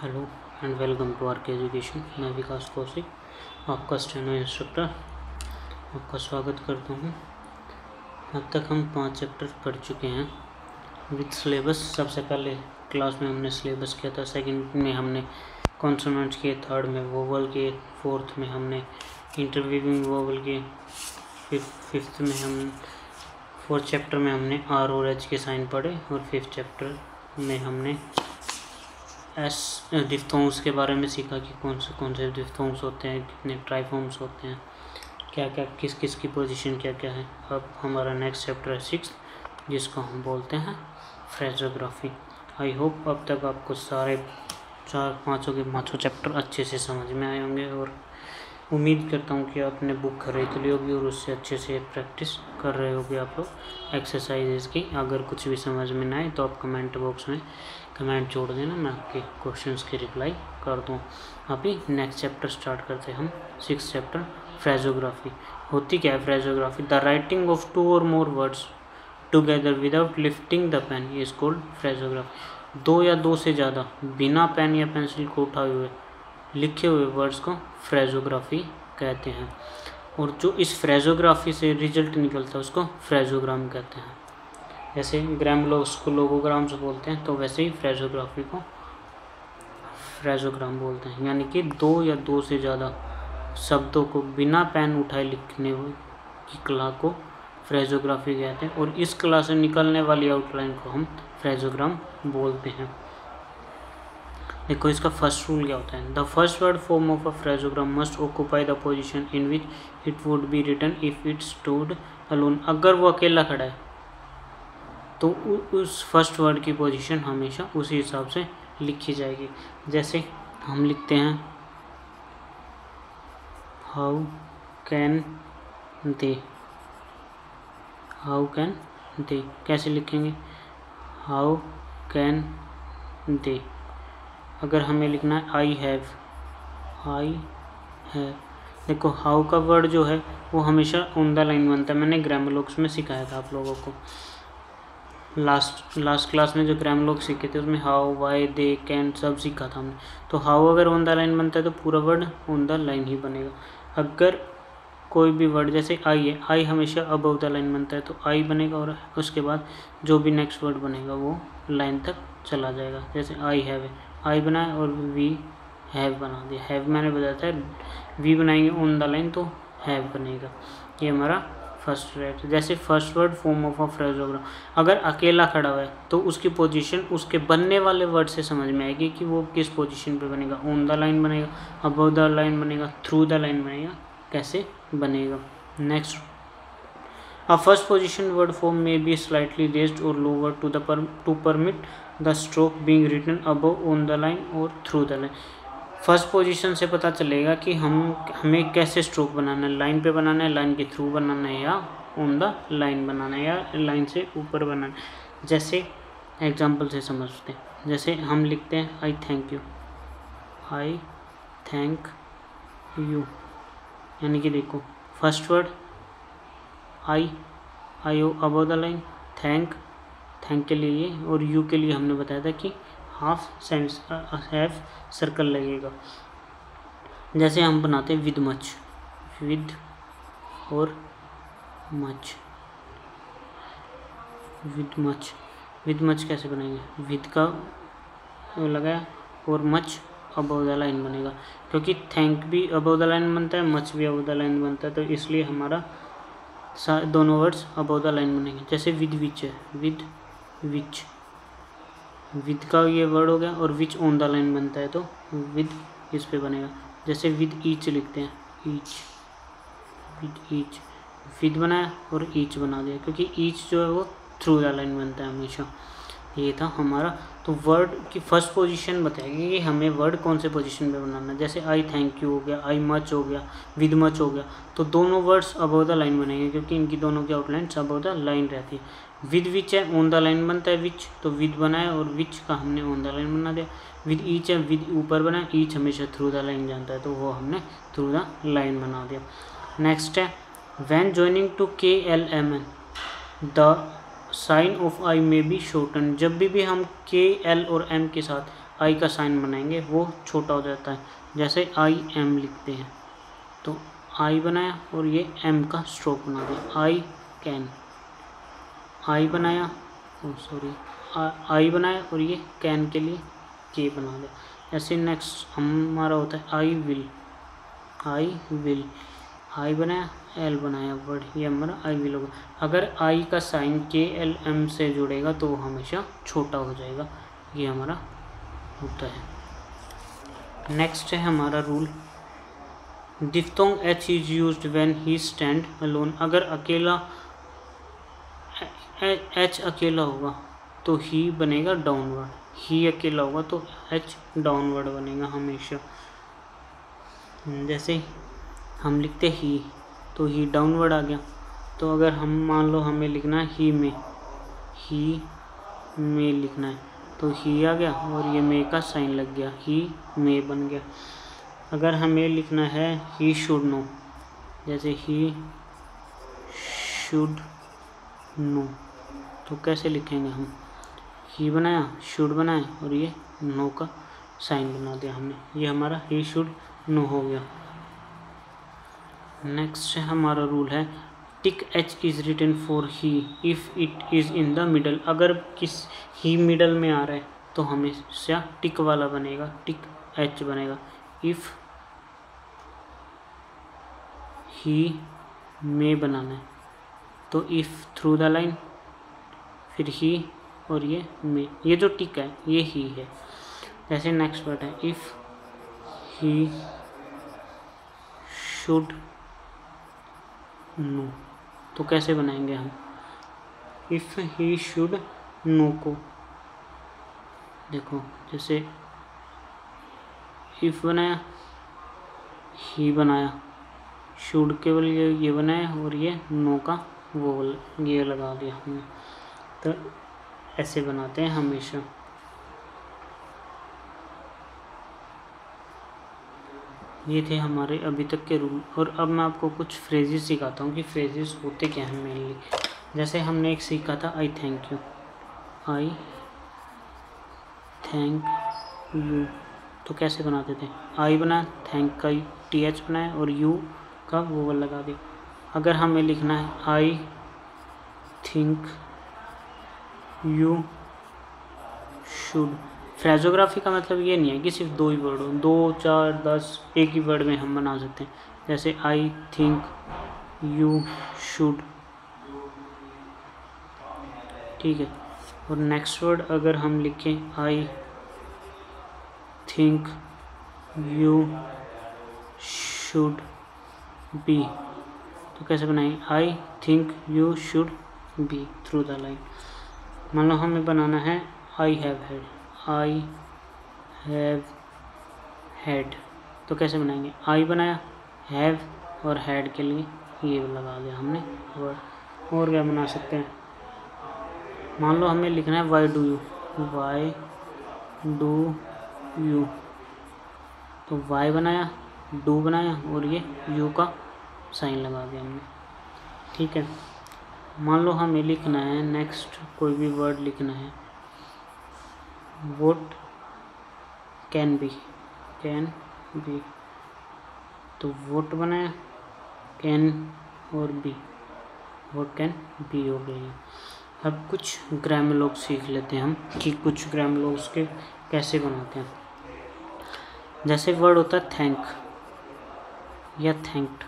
Hello and welcome to R K education, मैं विकास कौशिक, आपका steno instructor, आपका स्वागत करता हूँ। अब तक हम पाँच चैप्टर पढ़ चुके हैं। विथ सिलेबस, सबसे पहले क्लास में हमने सिलेबस किया था, सेकंड में हमने कॉन्सोनेंट्स किए, थर्ड में वोवल के फोर्थ में हमने इंटरव्यूविंग वोवल के फिफ्थ में हम, फोर्थ चैप्टर में हमने आर और एच के साइन पढ़े और फिफ्थ चैप्टर में हमने एस डिफ्थोंग्स के बारे में सीखा कि कौन से कौन से डिफ्थोंग्स होते हैं, कितने ट्राइफोम्स होते हैं, क्या क्या, किस किस की पोजीशन क्या क्या है। अब हमारा नेक्स्ट चैप्टर है सिक्स जिसको हम बोलते हैं फ्रेजोग्राफी आई होप अब तक आपको सारे चार, पाँचों के, पाँचों चैप्टर अच्छे से समझ में आए होंगे और उम्मीद करता हूँ कि आपने बुक खरीद ली होगी और उससे अच्छे से प्रैक्टिस कर रहे होगे आप लोग एक्सरसाइजेज की। अगर कुछ भी समझ में ना आए तो आप कमेंट बॉक्स में कमेंट छोड़ देना, मैं आपके क्वेश्चंस की रिप्लाई कर दूँ। अभी नेक्स्ट चैप्टर स्टार्ट करते हैं हम सिक्स चैप्टर, फ्रेजोग्राफी। होती क्या है phraseography? The writing of two और more words together without lifting the pen is called phraseography. दो या दो से ज़्यादा, बिना पेन या पेंसिल को उठाए हुए लिखे हुए वर्ड्स को फ्रेजोग्राफी कहते हैं। और जो इस फ्रेजोग्राफी से रिज़ल्ट निकलता है, उसको फ्रेजोग्राम कहते हैं। जैसे ग्राम लोग, उसको लोगोग्राम से बोलते हैं तो वैसे ही फ्रेजोग्राफी को फ्रेजोग्राम बोलते हैं। यानी कि दो या दो से ज़्यादा शब्दों को बिना पेन उठाए लिखने की कला को फ्रेजोग्राफी कहते हैं। और इस कला से निकलने वाली आउटलाइन को हम फ्रेजोग्राम बोलते हैं। देखो, इसका फ़र्स्ट रूल क्या होता है? The first word form of a phraseogram must occupy the position in which it would be written if it stood alone अगर वो अकेला खड़ा है तो उस फ़र्स्ट वर्ड की पोजिशन हमेशा उसी हिसाब से लिखी जाएगी। जैसे हम लिखते हैं how can they how can they कैसे लिखेंगे? हाउ कैन दे अगर हमें लिखना है आई हैव आई है देखो हाउ का वर्ड जो है, वो हमेशा ऑन द लाइन बनता है। मैंने ग्रामर लॉक्स में सिखाया था आप लोगों को। लास्ट लास्ट क्लास में जो ग्रामर लॉक सीखे थे, उसमें हाउ वाई दे कैन सब सीखा था हमने। तो हाउ अगर ऑन द लाइन बनता है तो पूरा वर्ड ऑन द लाइन ही बनेगा। अगर कोई भी वर्ड जैसे आई है आई हमेशा अबव द लाइन बनता है तो आई बनेगा और उसके बाद जो भी नेक्स्ट वर्ड बनेगा, वो लाइन तक चला जाएगा। जैसे आई हैव है। आई बनाए और वी हैव बना दिया। हैव मैंने बताया था वी बनाएँगे ऑन द लाइन तो हैव बनेगा। ये हमारा फ़र्स्ट रेट जैसे first word form of a phraseogram अगर अकेला खड़ा हुआ है तो उसकी पोजीशन उसके बनने वाले वर्ड से समझ में आएगी कि वो किस पोजीशन पे बनेगा। ऑन द लाइन बनेगा अबव द लाइन बनेगा थ्रू द लाइन बनेगा, कैसे बनेगा। Next a first position word form में बी स्लाइटली रेज्ड और lower to the to permit the stroke being written above on the line और through the line. First position से पता चलेगा कि हम, हमें कैसे स्ट्रोक बनाना है। लाइन पे बनाना है, लाइन के थ्रू बनाना है या ऑन द लाइन बनाना है या लाइन से ऊपर बनाना है। जैसे एग्जांपल से समझते हैं। जैसे हम लिखते हैं I thank you I thank you यानी कि देखो first word I I O above the line thank thank के लिए और यू के लिए हमने बताया था कि हाफ़ सेंस हैफ सर्कल लगेगा। जैसे हम बनाते हैं विद मच विद और much with much with much कैसे बनाएँगे? विद का लगाया और मच अबव द लाइन बनेगा। क्योंकि थैंक भी अबव द लाइन बनता है मच भी अबव द लाइन बनता है तो इसलिए हमारा दोनों वर्ड्स अबव द लाइन बनेंगे। जैसे विद विच है विद विच विद का ये वर्ड हो गया और विच ऑन द लाइन बनता है तो विद इस पे बनेगा। जैसे विद ईच लिखते हैं। ईच विद ईच विद बनाया और ईच बना दिया। क्योंकि ईच जो है वो थ्रू द लाइन बनता है हमेशा। ये था हमारा। तो वर्ड की फ़र्स्ट पोजीशन बताएगी कि हमें वर्ड कौन से पोजीशन पे बनाना है। जैसे आई थैंक यू हो गया आई मच हो गया विद मच हो गया। तो दोनों वर्ड्स अबव द लाइन बनेंगे क्योंकि इनकी दोनों की आउटलाइन अबव द लाइन रहती है। विद विच है ऑन द लाइन बनता है विच तो विद बनाया और विच का हमने ऑन द लाइन बना दिया। विद ईच है विद ऊपर बनाया ईच हमेशा थ्रू द लाइन जानता है तो वो हमने थ्रू द लाइन बना दिया। नेक्स्ट है when joining to K L M N the sign of I may be shorten जब भी भी हम के एल और एम के साथ आई का साइन बनाएँगे, वो छोटा हो जाता है। जैसे आई एम लिखते हैं तो आई बनाया और ये एम का स्ट्रोक बना दिया। आई कैन आई बनाया सॉरी आई बनाया और ये कैन के लिए के बना दिया। ऐसे नेक्स्ट हमारा होता है I will I will I बनाया एल बनाया वर्ड ये हमारा आई विल होगा अगर आई का साइन के एल एम से जुड़ेगा तो वो हमेशा छोटा हो जाएगा। ये हमारा होता है। नेक्स्ट है हमारा rule diphthong H is use when he stand alone अगर अकेला एच अकेला होगा तो ही बनेगा डाउनवर्ड ही अकेला होगा तो एच डाउनवर्ड बनेगा हमेशा. जैसे हम लिखते ही तो ही डाउनवर्ड आ गया. तो अगर हम मान लो हमें लिखना है ही में ही में लिखना है तो ही आ गया और ये मे का साइन लग गया. ही मे बन गया. अगर हमें लिखना है ही शुड नो जैसे ही शुड नो तो कैसे लिखेंगे हम? ही बनाया शुड बनाए और ये नो का साइन बना दिया हमने। ये हमारा ही शुड नो हो गया। नेक्स्ट हमारा रूल है tick H is written for he if it is in the middle अगर किस ही मिडल में आ रहा है तो हमेशा टिक वाला बनेगा टिक एच बनेगा। इफ़ ही में बनाना है तो इफ़ थ्रू द लाइन फिर ही और ये में ये जो टिक है, ये ही है. जैसे नेक्स्ट वर्ड है इफ़ ही शुड नो तो कैसे बनाएँगे हम? इफ़ ही शुड नो को. देखो, जैसे इफ़ बनाया ही बनाया. शुड केवल ये ये बनाया और ये नो का वो ये लगा दिया हमने. तो ऐसे बनाते हैं हमेशा। ये थे हमारे अभी तक के रूल। और अब मैं आपको कुछ फ्रेजेस सिखाता हूँ कि फ्रेजेस होते क्या हैं मेनली जैसे हमने एक सीखा था I thank you I thank you तो कैसे बनाते थे? आई बना थैंक का टी एच बनाया और यू का वो लगा दिया। अगर हमें लिखना है I think you should. Phraseography का मतलब ये नहीं है कि सिर्फ़ दो ही वर्ड हो। दो, चार, दस, एक ही वर्ड में हम बना सकते हैं। जैसे आई थिंक यू शुड ठीक है। और नेक्स्ट वर्ड अगर हम लिखें I think you should be तो कैसे बनाएँगे I think you should be through the line मान लो हमें बनाना है I have had I have had तो कैसे बनाएँगे? आई बनाया हैव और हेड के लिए ये लगा दिया हमने वर्ड और क्या बना सकते हैं? मान लो हमें लिखना है why do you why do you तो वाई बनाया डू बनाया, और ये यू का साइन लगा दिया हमने। ठीक है? मान लो हमें लिखना है नेक्स्ट कोई भी वर्ड लिखना है what can be can be तो वोट बनाया कैन और बी वोट कैन बी हो गई अब कुछ ग्राम लोग सीख लेते हैं हम कि कुछ ग्राम लोग उसके कैसे बनाते हैं। जैसे वर्ड होता है थैंक या थैंक्ड